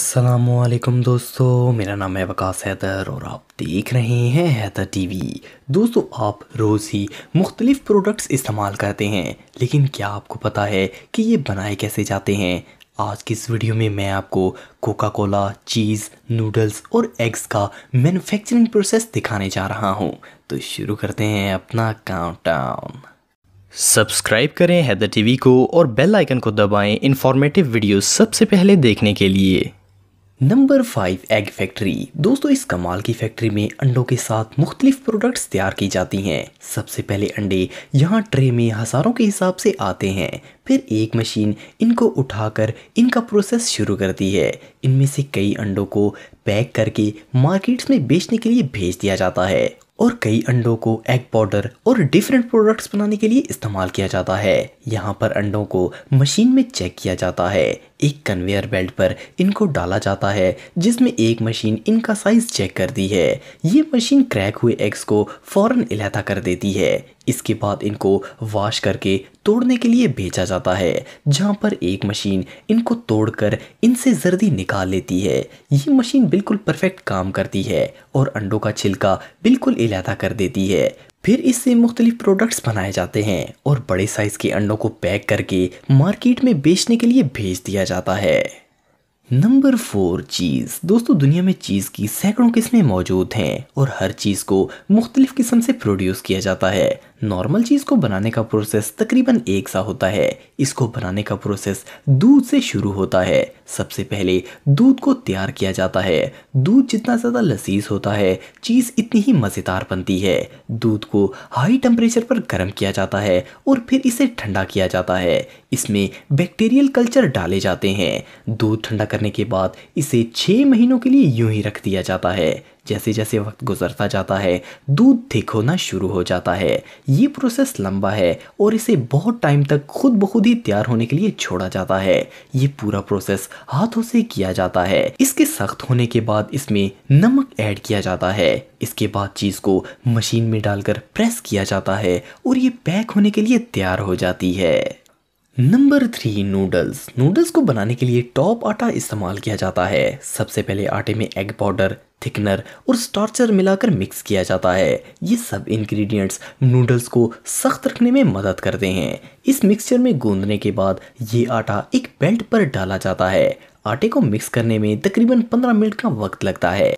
असलकुम दोस्तों। मेरा नाम है वकास हैदर और आप देख रहे हैं हैदर टीवी। दोस्तों, आप रोज़ ही मुख्तलिफ़ प्रोडक्ट्स इस्तेमाल करते हैं, लेकिन क्या आपको पता है कि ये बनाए कैसे जाते हैं? आज की इस वीडियो में मैं आपको कोका कोला चीज़ नूडल्स और एग्स का मैन्युफैक्चरिंग प्रोसेस दिखाने जा रहा हूँ। तो शुरू करते हैं अपना काउंटडाउन सब्सक्राइब करें हैदर टीवी को और बेल आइकन को दबाएँ इन्फॉर्मेटिव वीडियो सबसे पहले देखने के लिए। Number five egg factory. दोस्तों, इस कमाल की फैक्ट्री में अंडों के साथ मुख्तलिफ़ प्रोडक्ट्स तैयार की जाती हैं। सबसे पहले अंडे यहाँ ट्रे में हज़ारों के हिसाब से आते हैं। फिर एक मशीन इनको उठाकर इनका प्रोसेस शुरू करती है। इनमें से कई अंडों को पैक करके मार्केट्स में बेचने के लिए भेज दिया जाता है। और कई अंडों को एग पाउडर और डिफरेंट प्रोडक्ट्स बनाने के लिए इस्तेमाल किया जाता है। यहाँ पर अंडों को मशीन में चेक किया जाता है। एक कन्वेयर बेल्ट पर इनको डाला जाता है, जिसमें एक मशीन इनका साइज़ चेक करती है। ये मशीन क्रैक हुए एग्स को फ़ौरन इलाहता कर देती है। इसके बाद इनको वॉश करके तोड़ने के लिए भेजा जाता है, जहाँ पर एक मशीन इनको तोड़कर इनसे जर्दी निकाल लेती है। ये मशीन बिल्कुल परफेक्ट काम करती है और अंडों का छिलका बिल्कुल इलादा कर देती है। फिर इससे मुख्तलिफ़ प्रोडक्ट्स बनाए जाते हैं और बड़े साइज़ के अंडों को पैक करके मार्केट में बेचने के लिए भेज दिया जाता है। नंबर फोर चीज़ दोस्तों, दुनिया में चीज़ की सैकड़ों किस्में मौजूद हैं और हर चीज़ को मुख्तलिफ़ किस्म से प्रोड्यूस किया जाता है। नॉर्मल चीज़ को बनाने का प्रोसेस तकरीबन एक सा होता है। इसको बनाने का प्रोसेस दूध से शुरू होता है। सबसे पहले दूध को तैयार किया जाता है। दूध जितना ज़्यादा लसीज होता है, चीज़ इतनी ही मज़ेदार बनती है। दूध को हाई टेम्परेचर पर गर्म किया जाता है और फिर इसे ठंडा किया जाता है। इसमें बैक्टीरियल कल्चर डाले जाते हैं। दूध ठंडा करने के बाद इसे छः महीनों के लिए यूँ ही रख दिया जाता है। जैसे जैसे वक्त गुजरता जाता है, दूध थिक होना शुरू हो जाता है। ये प्रोसेस लंबा है और इसे बहुत टाइम तक खुद ब खुद ही तैयार होने के लिए छोड़ा जाता है। ये पूरा प्रोसेस हाथों से किया जाता है। इसके सख्त होने के बाद इसमें नमक ऐड किया जाता है। इसके बाद चीज़ को मशीन में डालकर प्रेस किया जाता है और ये पैक होने के लिए तैयार हो जाती है। नंबर थ्री नूडल्स नूडल्स को बनाने के लिए टॉप आटा इस्तेमाल किया जाता है। सबसे पहले आटे में एग पाउडर थिकनर और स्टार्चर मिलाकर मिक्स किया जाता है। ये सब इंग्रेडिएंट्स नूडल्स को सख्त रखने में मदद करते हैं। इस मिक्सचर में गूंदने के बाद ये आटा एक बेल्ट पर डाला जाता है। आटे को मिक्स करने में तकरीबन 15 मिनट का वक्त लगता है।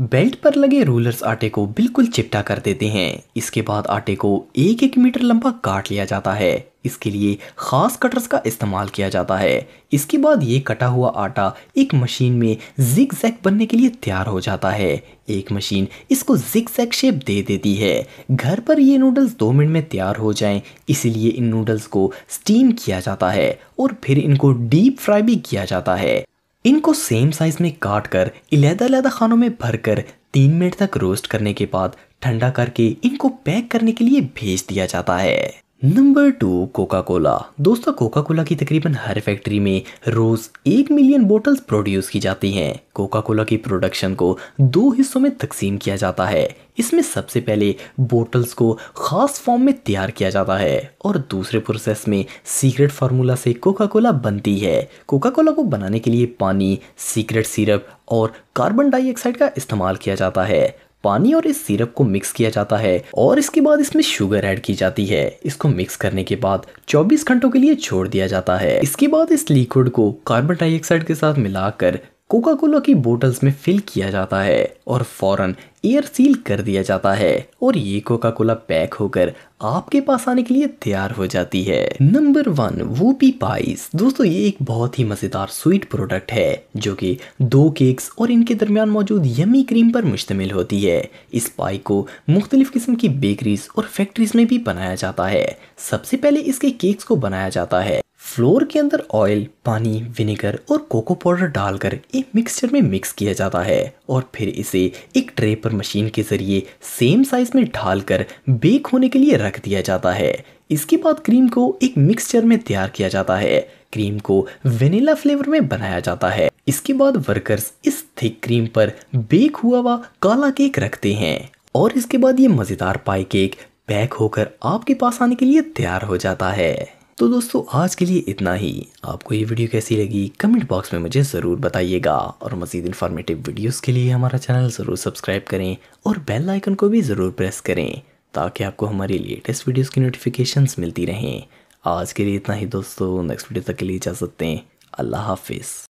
बेल्ट पर लगे रूलर्स आटे को बिल्कुल चिपटा कर देते हैं। इसके बाद आटे को एक एक मीटर लंबा काट लिया जाता है। इसके लिए ख़ास कटर्स का इस्तेमाल किया जाता है। इसके बाद ये कटा हुआ आटा एक मशीन में जिग जैक बनने के लिए तैयार हो जाता है। एक मशीन इसको जिग जैक शेप दे देती है। घर पर ये नूडल्स दो मिनट में तैयार हो जाएँ, इसीलिए इन नूडल्स को स्टीम किया जाता है और फिर इनको डीप फ्राई भी किया जाता है। इनको सेम साइज़ में काट कर इलेदा खानों में भरकर तीन मिनट तक रोस्ट करने के बाद ठंडा करके इनको पैक करने के लिए भेज दिया जाता है। नंबर टू कोका कोला दोस्तों कोका कोला की तकरीबन हर फैक्ट्री में रोज एक मिलियन बोटल्स प्रोड्यूस की जाती हैं। कोका कोला की प्रोडक्शन को दो हिस्सों में तकसीम किया जाता है। इसमें सबसे पहले बोटल्स को खास फॉर्म में तैयार किया जाता है और दूसरे प्रोसेस में सीक्रेट फार्मूला से कोका कोला बनती है। कोका कोला को बनाने के लिए पानी सीक्रेट सिरप और कार्बन डाइऑक्साइड का इस्तेमाल किया जाता है। पानी और इस सिरप को मिक्स किया जाता है और इसके बाद इसमें शुगर ऐड की जाती है। इसको मिक्स करने के बाद 24 घंटों के लिए छोड़ दिया जाता है। इसके बाद इस लिक्विड को कार्बन डाइऑक्साइड के साथ मिलाकर कोका कोला की बोटल्स में फिल किया जाता है और फ़ौरन एयर सील कर दिया जाता है और ये कोका कोला पैक होकर आपके पास आने के लिए तैयार हो जाती है। नंबर वन वूपी पाइस दोस्तों, ये एक बहुत ही मज़ेदार स्वीट प्रोडक्ट है, जो कि दो केक्स और इनके दरमियान मौजूद यमी क्रीम पर मुश्तमिल होती है। इस पाई को मुख्तलिफ़ किस्म की बेकरीज और फैक्ट्रीज में भी बनाया जाता है। सबसे पहले इसके केक्स को बनाया जाता है। फ्लोर के अंदर ऑयल पानी विनेगर और कोको पाउडर डालकर एक मिक्सचर में मिक्स किया जाता है और फिर इसे एक ट्रे पर मशीन के ज़रिए सेम साइज़ में ढालकर बेक होने के लिए रख दिया जाता है। इसके बाद क्रीम को एक मिक्सचर में तैयार किया जाता है। क्रीम को वेनिला फ्लेवर में बनाया जाता है। इसके बाद वर्कर्स इस थिक क्रीम पर बेक हुआ हुआ काला केक रखते हैं और इसके बाद ये मज़ेदार पाई केक पैक होकर आपके पास आने के लिए तैयार हो जाता है। तो दोस्तों, आज के लिए इतना ही। आपको ये वीडियो कैसी लगी, कमेंट बॉक्स में मुझे ज़रूर बताइएगा। और मज़ीद इन्फॉर्मेटिव वीडियोस के लिए हमारा चैनल ज़रूर सब्सक्राइब करें और बेल आइकन को भी ज़रूर प्रेस करें, ताकि आपको हमारी लेटेस्ट वीडियोस की नोटिफिकेशंस मिलती रहें। आज के लिए इतना ही दोस्तों नेक्स्ट वीडियो तक के लिए सकते हैं अल्लाह हाफिज़।